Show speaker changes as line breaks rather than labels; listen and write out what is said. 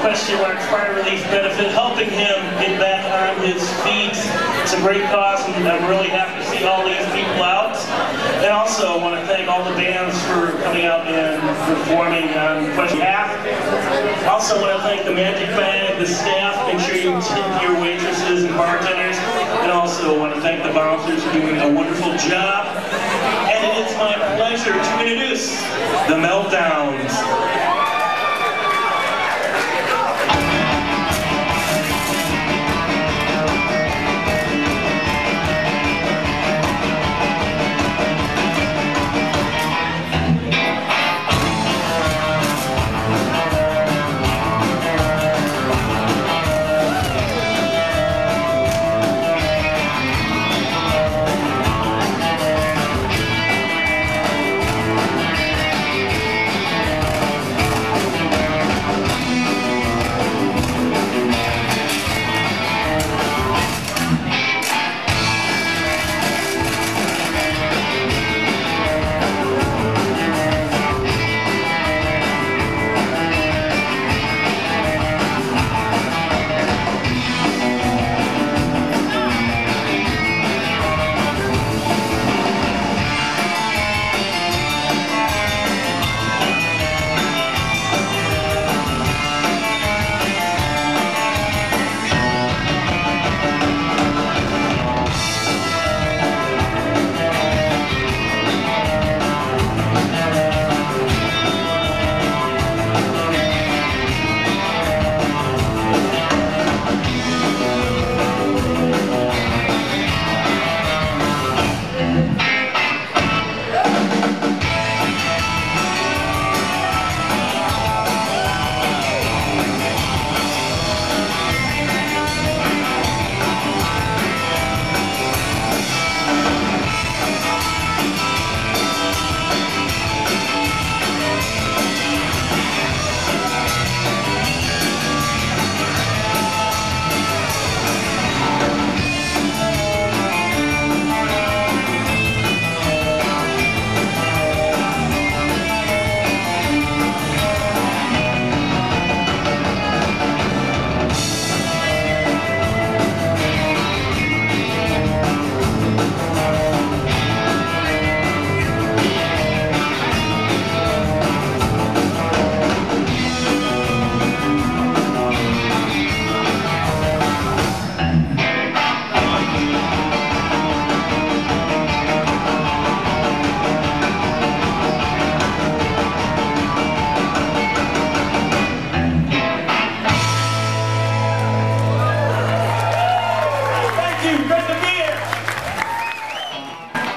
Question Mark's Fire Relief Benefit, helping him get back on his feet. It's a great cause, and I'm really happy to see all these people out. And also, I want to thank all the bands for coming out and performing on Question Half. Also, want to thank the Magic Bag, the staff. Make sure you tip your waitresses and bartenders. And also, want to thank the bouncers for doing a wonderful job. And it's my pleasure to introduce the Meltdown.